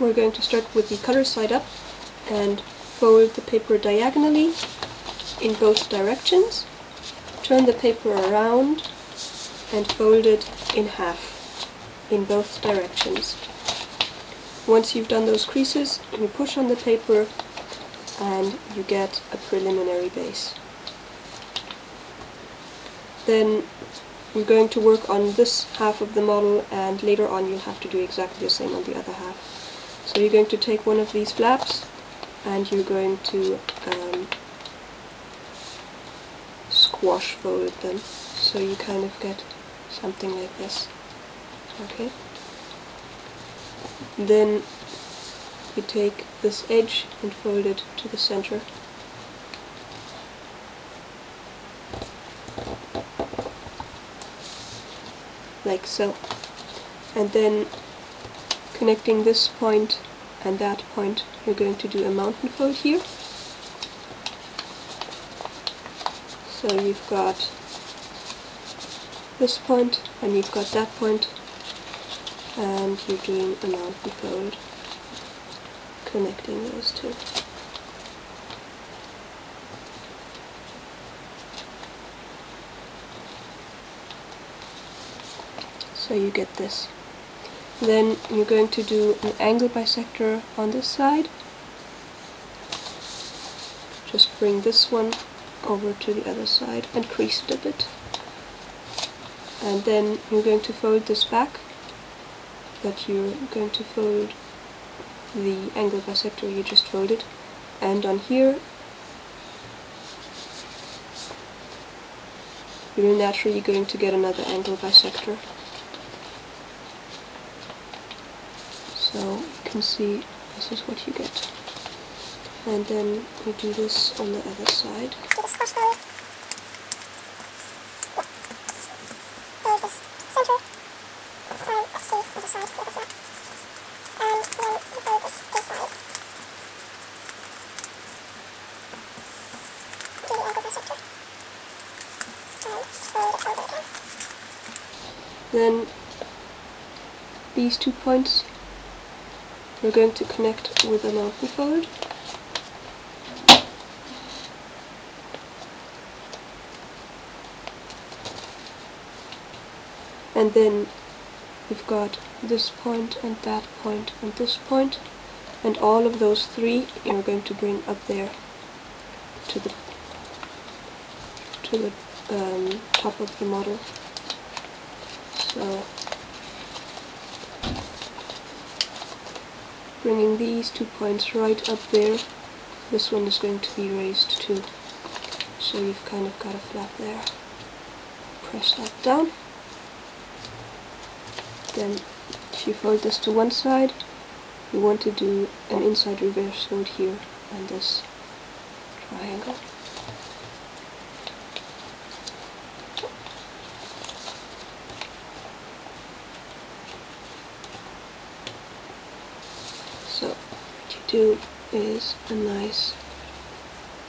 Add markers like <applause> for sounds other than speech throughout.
we're going to start with the color side up and fold the paper diagonally in both directions. Turn the paper around and fold it in half in both directions. Once you've done those creases, you push on the paper and you get a preliminary base. Then we're going to work on this half of the model and later on you'll have to do exactly the same on the other half. So you're going to take one of these flaps and you're going to um, squash fold them so you kind of get something like this. Okay? Then you take this edge and fold it to the center. Like so. And then connecting this point and that point, you're going to do a mountain fold here. So you've got this point and you've got that point and you're doing a mountain fold connecting those two. So you get this. Then you're going to do an angle bisector on this side. Just bring this one over to the other side and crease it a bit. And then you're going to fold this back, but you're going to fold the angle bisector you just folded. And on here, you're naturally going to get another angle bisector. So you can see this is what you get. And then we do this on the other side. Then these two points we're going to connect with a mountain fold. And then we've got this point and that point and this point and all of those three you're going to bring up there to the to the um, top of the model. So bringing these two points right up there, this one is going to be raised too. So you've kind of got a flap there. Press that down. Then if you fold this to one side, you want to do an inside reverse fold here on this triangle. Do is a nice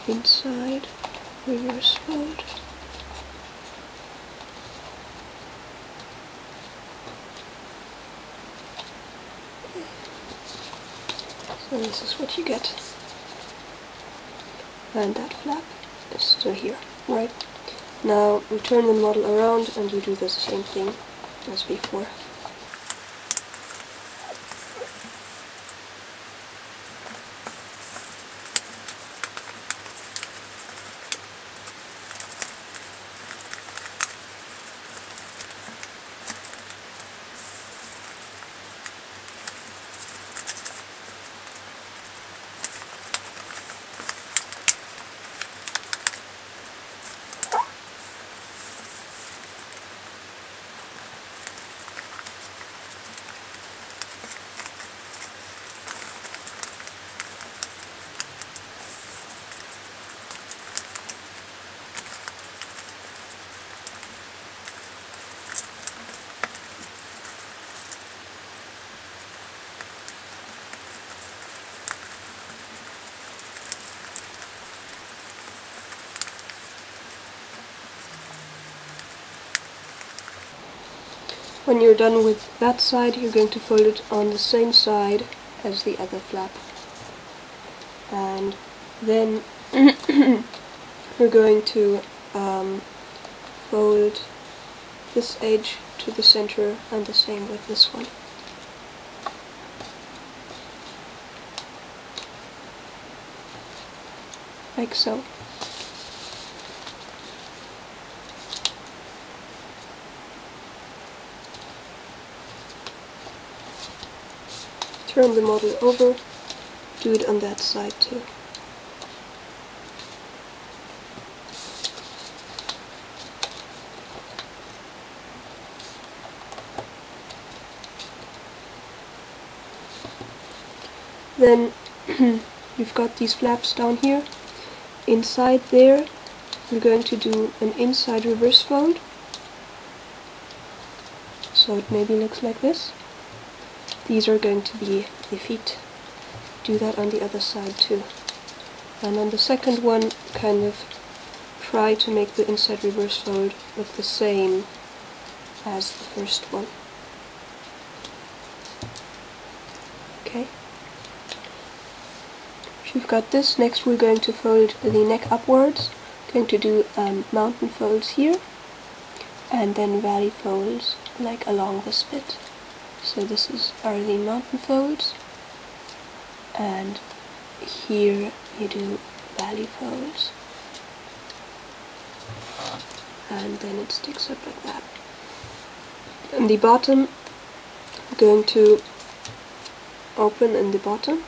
inside reverse fold. So this is what you get. And that flap is still here, right? Now we turn the model around and we do the same thing as before. When you're done with that side, you're going to fold it on the same side as the other flap. And then <coughs> we're going to um, fold this edge to the center and the same with this one. Like so. Turn the model over, do it on that side too. Then <clears throat> you've got these flaps down here. Inside there we're going to do an inside reverse fold. So it maybe looks like this. These are going to be the feet. Do that on the other side too. And on the second one, kind of try to make the inside reverse fold look the same as the first one. Okay. if You've got this. Next we're going to fold the neck upwards. Going to do um, mountain folds here and then valley folds like along the spit. So this is are the mountain folds and here you do valley folds and then it sticks up like that. And the bottom I'm going to open in the bottom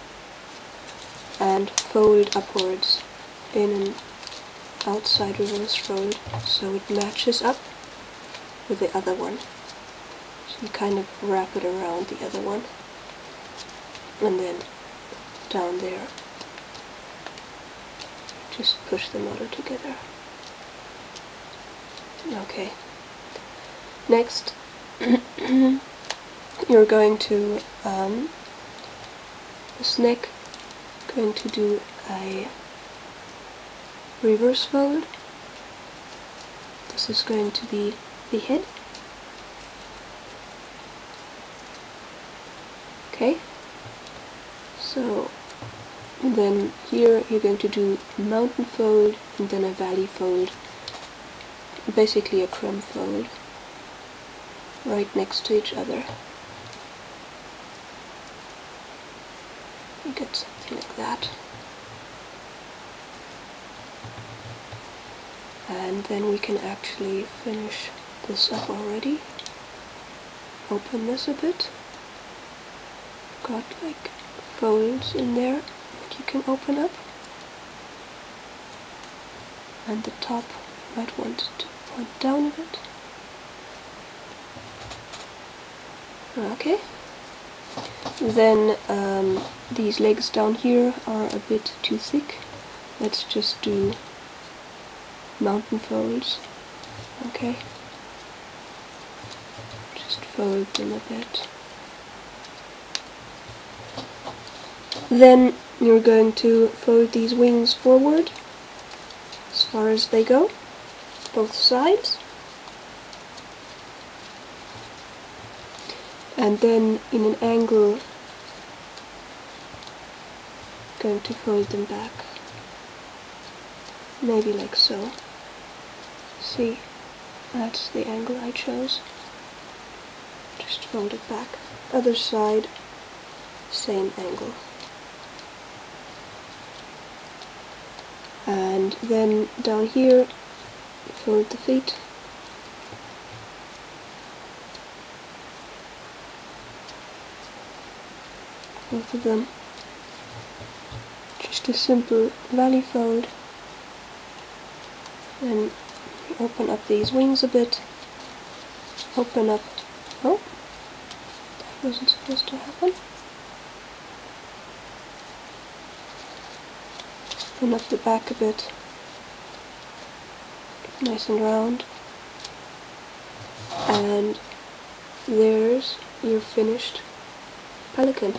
and fold upwards in an outside reverse fold so it matches up with the other one. You kind of wrap it around the other one and then down there just push the model together. Okay. Next <clears throat> you're going to um, this neck going to do a reverse fold. This is going to be the head. Okay, so then here you're going to do a mountain fold and then a valley fold, basically a crimp fold, right next to each other. You get something like that. And then we can actually finish this up already. Open this a bit. Got like folds in there that you can open up. And the top might want to point down a bit. Okay. Then um, these legs down here are a bit too thick. Let's just do mountain folds. Okay. Just fold them a bit. Then you're going to fold these wings forward as far as they go, both sides. And then in an angle going to fold them back. Maybe like so. See, that's the angle I chose. Just fold it back. Other side, same angle. And then down here, fold the feet. Both of them. Just a simple valley fold. And open up these wings a bit. Open up. Oh that wasn't supposed to happen. Open up the back a bit nice and round. And there's your finished pelican